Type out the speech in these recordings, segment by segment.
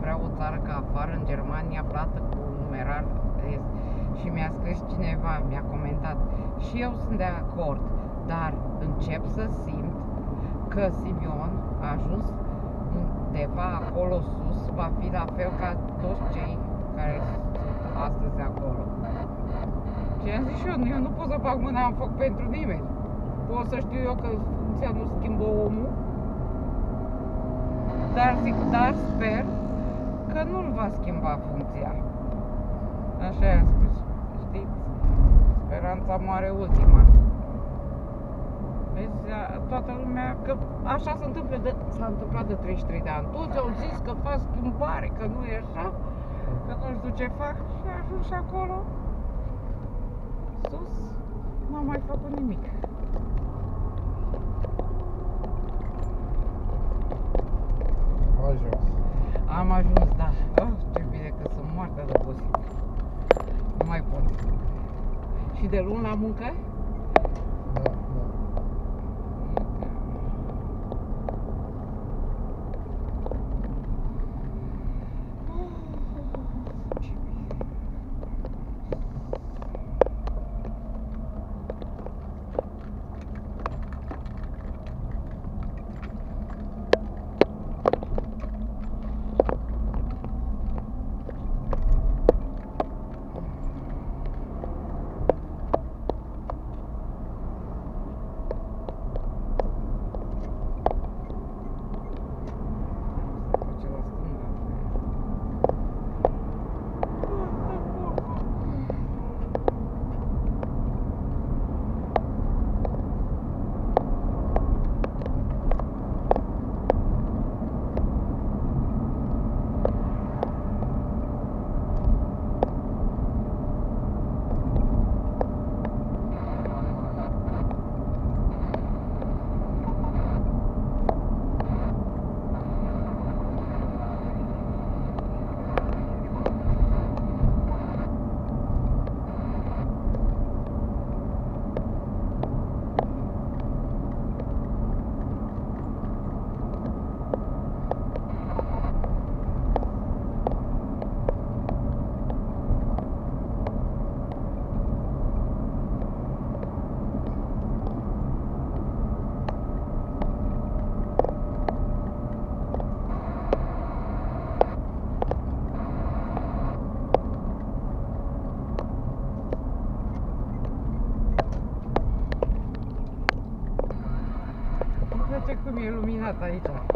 vrea o țară ca afară, în Germania, plată cu numerar est. Și mi-a scris cineva, mi-a comentat, și eu sunt de acord, dar încep să simt că Simion a ajuns undeva acolo sus, va fi la fel ca toți cei care sunt astăzi acolo. Și am zis și eu, eu nu pot să fac mâna în foc pentru nimeni. Pot să știu eu că funcția nu schimbă omul, dar zic, dar sper că nu-l va schimba funcția. Așa am spus, știți? Speranța moare ultima. Vezi, toată lumea, că așa se întâmplă de, s-a întâmplat de 33 de ani. Toți au zis că fac schimbare, că nu e așa, că nu știu ce fac și a ajuns și acolo. Sus, n-am mai făcut nimic. Ajuns. Am ajuns, da. Oh, ce bine că sunt moartă de obosit. Nu mai pot. Și de luni la muncă? のっぱりいいと思う。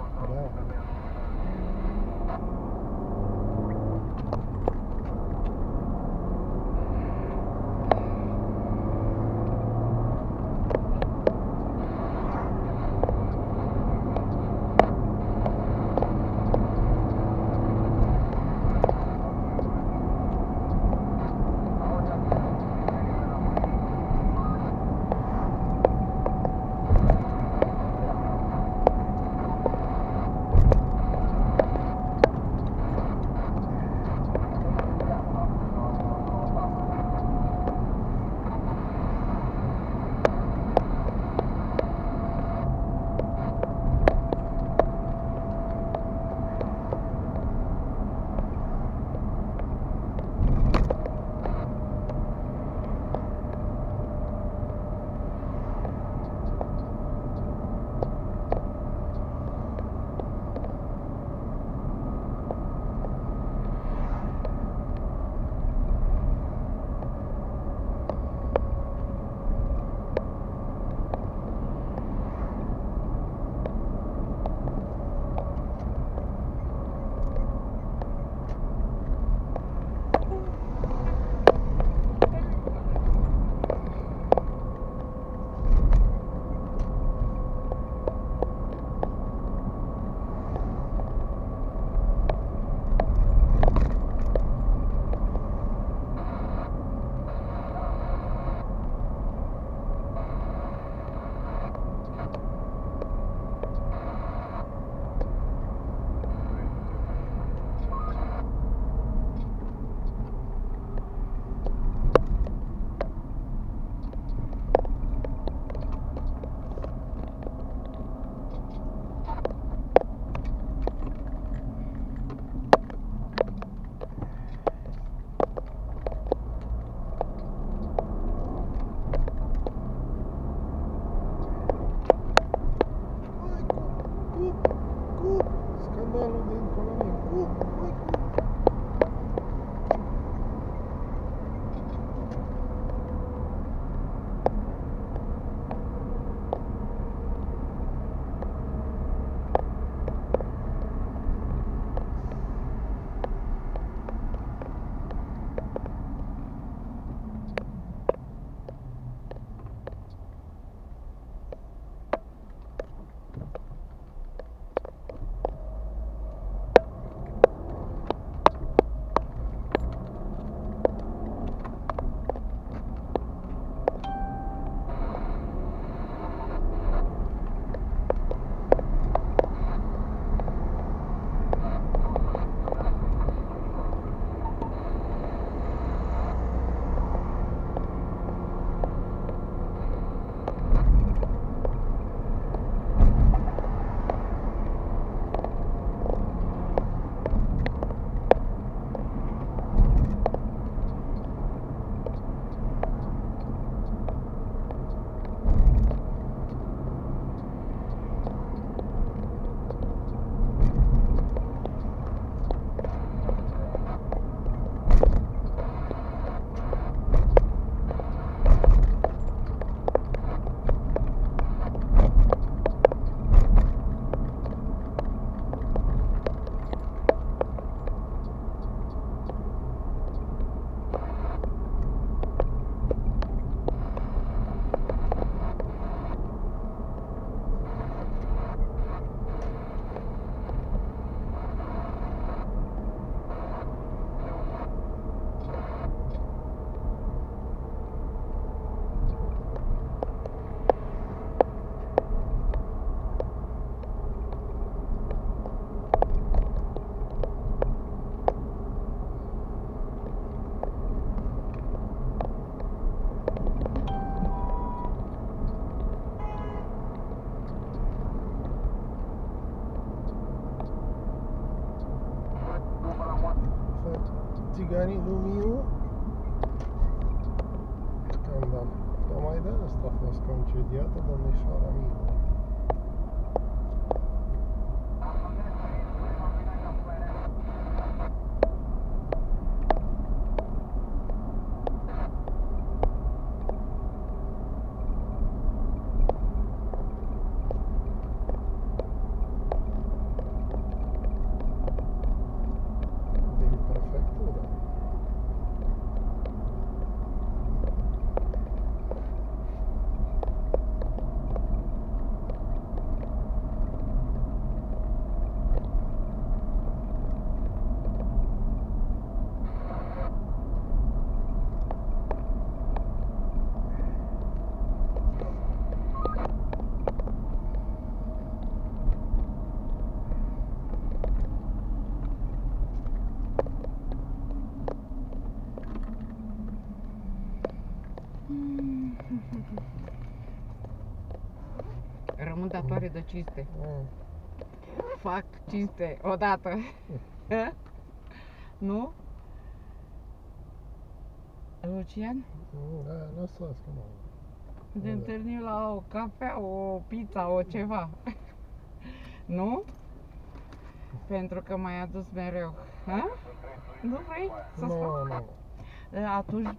țiganii, nu miu. Scandal. Da mai de asta a fost concediată domnișoara Miu. Rămân datoare de cinste. Mm. Fac cinste odată. nu? Lucian? Mm, Da, lăsați că mă. Ne Da. întâlnim la o cafea, o pizza, o ceva. nu? Pentru că m-ai adus mereu. Ha? Nu vrei să Nu, stau? nu, nu. Atunci